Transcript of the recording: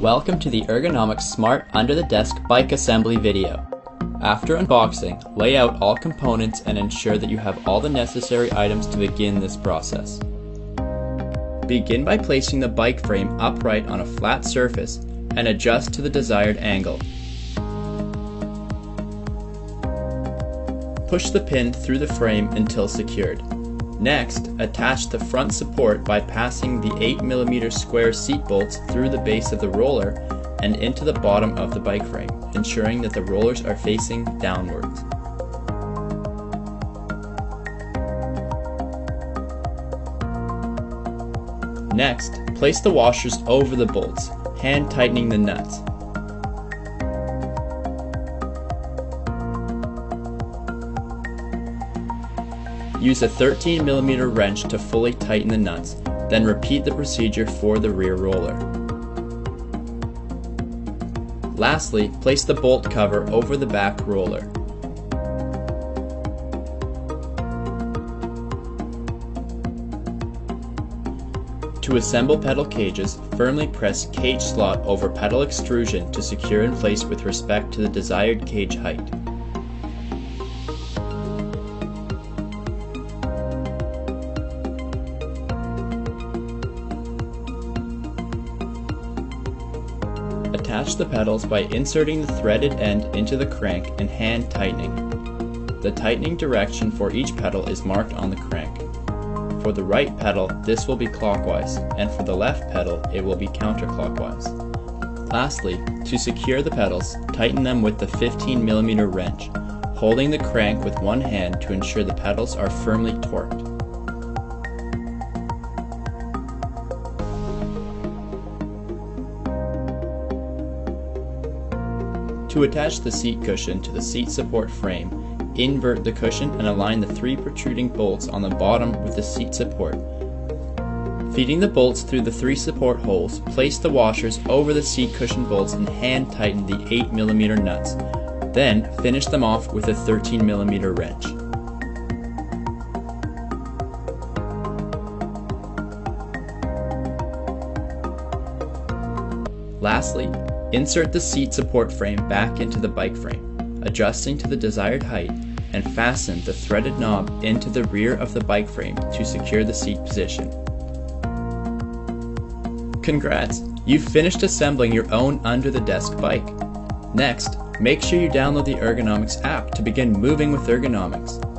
Welcome to the Ergonomyx Smart Under the Desk Bike Assembly video. After unboxing, lay out all components and ensure that you have all the necessary items to begin this process. Begin by placing the bike frame upright on a flat surface and adjust to the desired angle. Push the pin through the frame until secured. Next, attach the front support by passing the 8mm square seat bolts through the base of the roller and into the bottom of the bike frame, ensuring that the rollers are facing downwards. Next, place the washers over the bolts, hand tightening the nuts. Use a 13mm wrench to fully tighten the nuts, then repeat the procedure for the rear roller. Lastly, place the bolt cover over the back roller. To assemble pedal cages, firmly press cage slot over pedal extrusion to secure in place with respect to the desired cage height. Attach the pedals by inserting the threaded end into the crank and hand tightening. The tightening direction for each pedal is marked on the crank. For the right pedal, this will be clockwise, and for the left pedal, it will be counterclockwise. Lastly, to secure the pedals, tighten them with the 15mm wrench, holding the crank with one hand to ensure the pedals are firmly torqued. To attach the seat cushion to the seat support frame, invert the cushion and align the three protruding bolts on the bottom with the seat support. Feeding the bolts through the three support holes, place the washers over the seat cushion bolts and hand tighten the 8mm nuts. Then finish them off with a 13mm wrench. Lastly, Insert the seat support frame back into the bike frame, adjusting to the desired height, and fasten the threaded knob into the rear of the bike frame to secure the seat position. Congrats! You've finished assembling your own under-the-desk bike. Next, make sure you download the Ergonomyx app to begin moving with Ergonomyx.